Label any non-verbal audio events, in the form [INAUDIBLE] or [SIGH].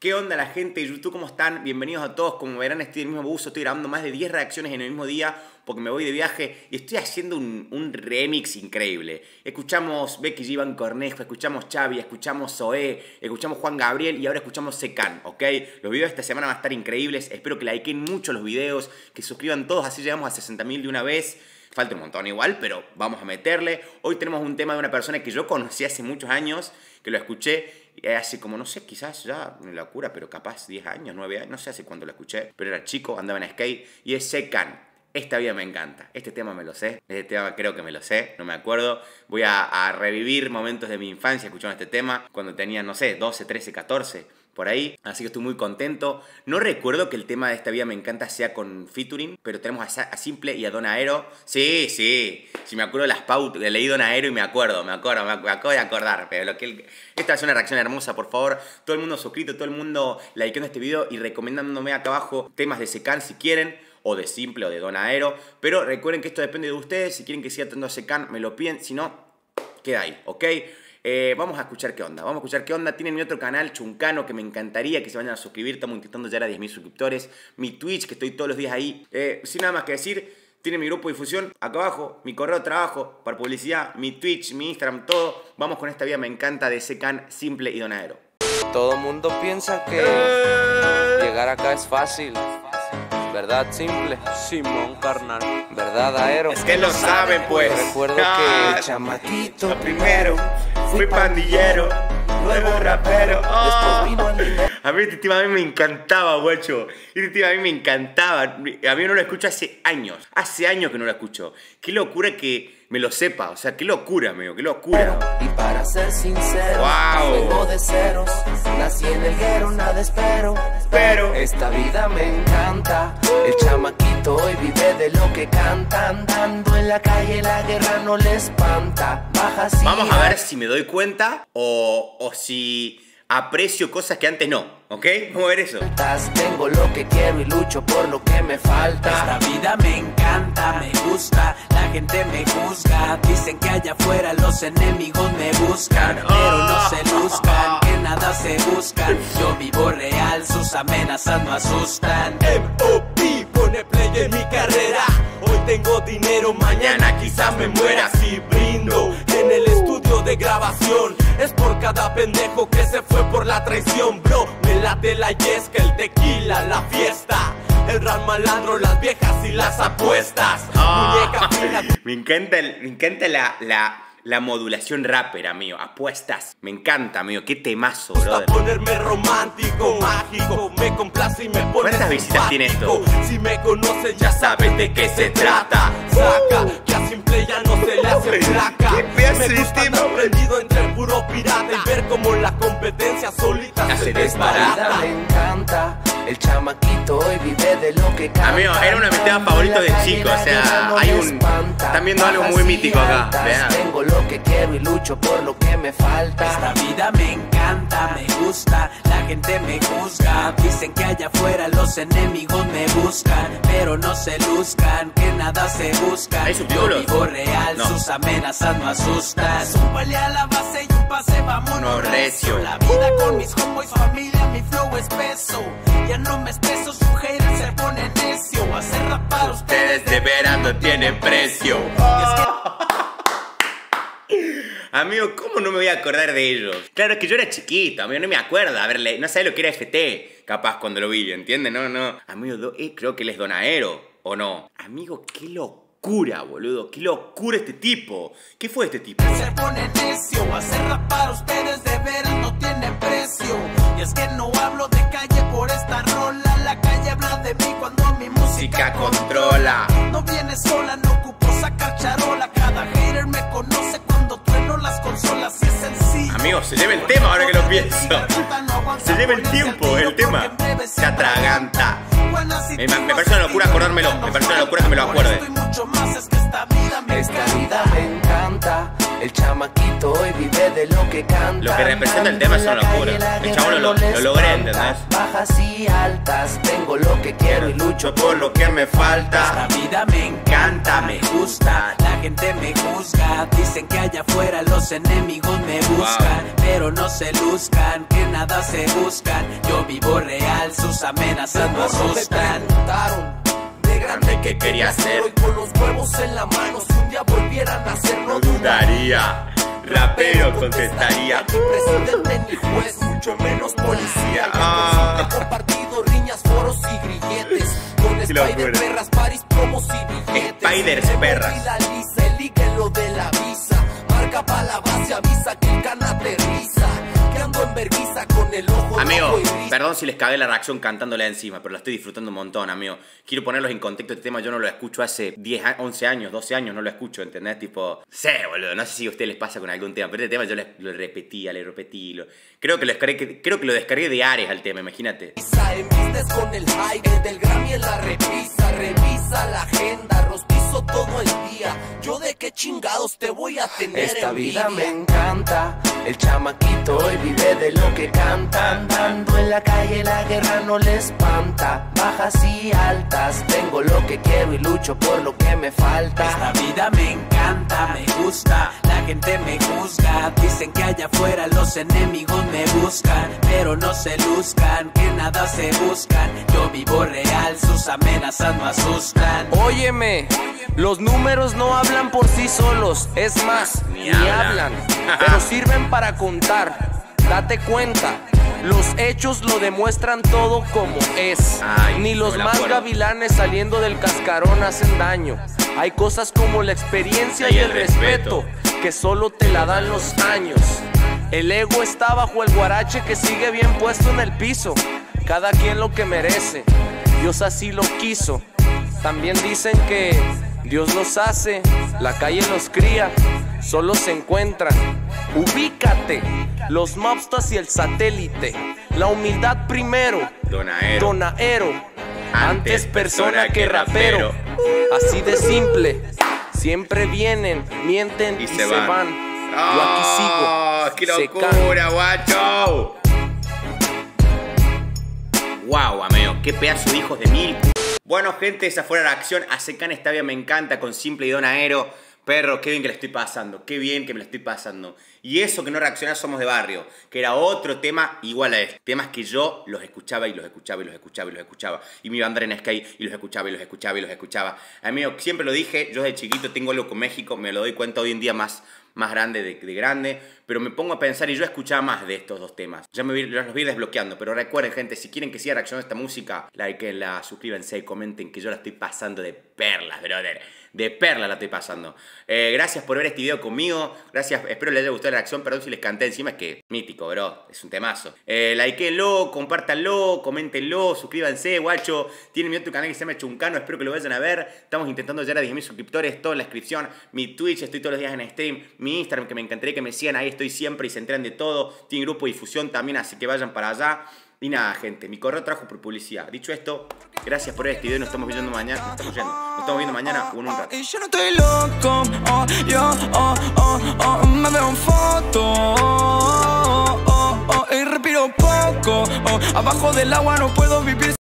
¿Qué onda la gente de YouTube? ¿Cómo están? Bienvenidos a todos. Como verán, estoy en el mismo buzo. Estoy grabando más de 10 reacciones en el mismo día porque me voy de viaje y estoy haciendo un, remix increíble. Escuchamos Becky G. Van Cornejo, escuchamos Xavi, escuchamos Zoé, escuchamos Juan Gabriel y ahora escuchamos Secan, ¿ok? Los videos de esta semana van a estar increíbles. Espero que likeen mucho los videos, que suscriban todos, así llegamos a 60.000 de una vez. Falta un montón igual, pero vamos a meterle. Hoy tenemos un tema de una persona que yo conocí hace muchos años, que lo escuché hace como, no sé, quizás ya una locura, pero capaz 10 años, 9 años, no sé hace cuándo lo escuché, pero era chico, andaba en skate, y es Secan. Esta vida me encanta. Este tema me lo sé. Este tema creo que me lo sé. No me acuerdo. Voy a, a revivir momentos de mi infancia escuchando este tema. Cuando tenía, no sé, 12, 13, 14 por ahí. Así que estoy muy contento. No recuerdo que el tema de esta vida me encanta sea con featuring, pero tenemos a, Simple y a Don Aero. Sí, sí. Si me acuerdo de las pautas, leí Don Aero y me acuerdo, me acuerdo, me, acabo de acordar. Pero lo que esta es una reacción hermosa, por favor. Todo el mundo suscrito, todo el mundo likeando este video y recomendándome acá abajo temas de Secan si quieren o de Simple o de Don Aero. Pero recuerden que esto depende de ustedes. Si quieren que siga teniendo Secan, me lo piden. Si no, queda ahí, ¿ok? Eh, vamos a escuchar qué onda. Vamos a escuchar qué onda. Tienen mi otro canal, Chuncano, que me encantaría que se vayan a suscribir. Estamos intentando llegar a 10.000 suscriptores. Mi Twitch, que estoy todos los días ahí. Eh, sin nada más que decir, tienen mi grupo de difusión acá abajo, mi correo de trabajo para publicidad, mi Twitch, mi Instagram, todo. Vamos con esta vida, me encanta de Secan, simple y donadero. Todo mundo piensa que eh. llegar acá es fácil. ¿Verdad? Simple. Simón carnal. ¿Verdad, Aero? Es que lo saben, pues. Recuerdo que chamaquito primero fui pandillero, luego rapero. A mí este tema a mí me encantaba, guacho. Este tema a mí me encantaba. A mí no lo escucho hace años. Hace años que no lo escucho. Qué locura que me lo sepa. O sea, qué locura, amigo. Qué locura. Y para ser sincero, wow. vengo de ceros. Nací en el guero, nada espero. Pero esta vida me encanta. El chamaquito hoy vive de lo que canta. Andando en la calle, la guerra no le espanta. Baja Vamos a ver si me doy cuenta o, o si aprecio cosas que antes no, ¿ok? Vamos a ver eso. Tengo lo que quiero y lucho por lo que me falta. Esta vida me encanta, me gusta, la gente me juzga. Dicen que allá afuera los enemigos me buscan, pero no se luzcan, que nada se buscan. Yo vivo real, sus amenazas no asustan. M.O.P. pone en mi carrera. Hoy tengo dinero, mañana quizás me muera si brindo en el estudio de grabación es por cada pendejo que se fue por la traición, bro. Me late la yesca, el tequila, la fiesta. El rap malandro, las viejas y las apuestas. Ah. [LAUGHS] me encanta, me encanta la, la, la modulación rapper, amigo. Apuestas. Me encanta, amigo. Qué temazo, bro. ponerme romántico, mágico. Me complace y me pone ¿Cuántas visitas tiene esto? Si me conoces ya sabes de qué se trata. Saca, que a simple ya no se le hace placa. Me gusta estar prendido entre el puro pirata y ver como la competencia solita se desbarata. Me encanta. El chamaquito Amigo, era una de mis temas favoritos de chico. O sea, hay un. Están viendo algo muy mítico acá. Vean. Tengo lo que quiero y lucho por lo que me falta. Esta vida me encanta, me gusta. La gente me juzga. Dicen que allá afuera los enemigos me buscan. Pero no se luzcan, que nada se busca. Yo vivo real, sus amenazas no asustan. Súbale a la base y un pase, vámonos recio. La vida con mis homeboys, familia, mi flow es peso no me estreso, su hater se pone necio. Hacer rap para ustedes de veras no tiene precio. [LAUGHS] Amigo, ¿cómo no me voy a acordar de ellos? Claro que yo era chiquito, amigo, no me acuerdo. A ver, no sé lo que era FT, capaz cuando lo vi, ¿entiendes? No, no. Amigo, eh, creo que él es Donaero, ¿o no? Amigo, qué locura, boludo. Qué locura este tipo. ¿Qué fue este tipo? Se pone necio, hacer para ustedes de veras no tiene precio. Y es que no hablo de calle por esta de mí cuando mi música controla. No viene sola, no ocupo sacar charola. Cada hater me conoce cuando trueno las consolas. Y es sencillo. Amigo, se lleva el tema ahora que lo pienso. Se lleva el tiempo, el tema. Se atraganta. Me, me, parece una locura acordármelo. Me parece una locura que me lo acuerde. El chamaquito hoy vive de lo que canta. Lo que representa el tema es una locura. El chavo lo, lo, logré, ¿entendés? Bajas y altas, tengo lo que quiero y lucho por lo que me falta. Esta vida me encanta, me gusta. La gente me juzga. Dicen que allá afuera los enemigos me buscan. Pero no se luzcan, que nada se buscan. Yo vivo real, sus amenazas no asustan que quería ser. Hoy con los huevos en la mano, si un día volvieran a ser, no dudaría. Rapero contestaría. Aquí presidente ni juez, mucho menos policía. Ah. compartido riñas, foros y grilletes. Con Spider perras, paris, promos y billetes. Spiders perras. Lo de la visa. Marca pa' la base, avisa que Amigo, perdón si les cagué la reacción cantándole encima, pero la estoy disfrutando un montón, amigo. Quiero ponerlos en contexto, este tema yo no lo escucho hace 10, 11 años, 12 años, no lo escucho, ¿entendés? Tipo, sé, boludo, no sé si a ustedes les pasa con algún tema, pero este tema yo lo repetía, le repetí, creo, que lo descargué, creo que de Ares al tema, imagínate. Yo de qué chingados te voy a tener Esta vida me encanta, el chamaquito hoy vive de lo que canta, andando en la calle la guerra no le espanta, bajas y altas, tengo lo que quiero y lucho por lo que me falta. Esta vida me encanta, me gusta, gente me juzga, dicen que allá afuera los enemigos me buscan, pero no se luzcan, que nada se buscan, yo vivo real, sus amenazas no asustan. Óyeme, los números no hablan por sí solos, es más, ni, hablan [LAUGHS] pero sirven para contar. Date cuenta, los hechos lo demuestran todo como es. Ni los más gavilanes saliendo del cascarón hacen daño. Hay cosas como la experiencia y, el, respeto, que solo te la dan los años. El ego está bajo el guarache que sigue bien puesto en el piso. Cada quien lo que merece. Dios así lo quiso. También dicen que Dios los hace, la calle los cría, solo se encuentran. Ubícate, los mobsters y el satélite. La humildad primero. Donaero. Donaero. Antes persona que rapero. Así de simple. Siempre vienen, mienten y, se, van. Yo aquí sigo. ¡Oh, ¡Qué locura, guacho! Wow, amigo, qué pedazo de hijos de mil. Bueno, gente, esa fue la acción. A Secan esta me encanta con Simple y Don Aero. Perro, qué bien que le estoy pasando, qué bien que me lo estoy pasando. Y eso que no reacciona somos de barrio, que era otro tema igual a este. Temas que yo los escuchaba y los escuchaba y los escuchaba y los escuchaba. Y me iba a andar en Sky y los escuchaba y los escuchaba y los escuchaba. Amigo, siempre lo dije, yo de chiquito tengo algo con México, me lo doy cuenta hoy en día más, más grande de, grande, pero me pongo a pensar y yo escuchaba más de estos dos temas. Ya me los voy desbloqueando, pero recuerden gente, si quieren que siga reaccionando esta música, la suscríbanse, comenten que yo la estoy pasando de perlas, brother. De perla la estoy pasando. Eh, gracias por ver este video conmigo. Gracias, espero les haya gustado la reacción. Perdón si les canté encima, es que mítico, bro. Es un temazo. Eh, likeenlo, compártanlo, coméntenlo, suscríbanse, guacho. Tienen mi otro canal que se llama Chuncano, espero que lo vayan a ver. Estamos intentando llegar a 10.000 suscriptores, todo en la descripción. Mi Twitch, estoy todos los días en stream. Mi Instagram, que me encantaría que me sigan, ahí estoy siempre y se enteran de todo. Tiene grupo de difusión también, así que vayan para allá. Y nada, gente, mi correo trajo por publicidad. Dicho esto, gracias por este video. Nos estamos viendo mañana. Nos estamos, yendo. Nos estamos viendo mañana un rato. Y yo no estoy loco, oh, yo, oh, oh, oh, me veo en foto. Oh, oh, oh, y respiro poco. Oh, abajo del agua no puedo vivir.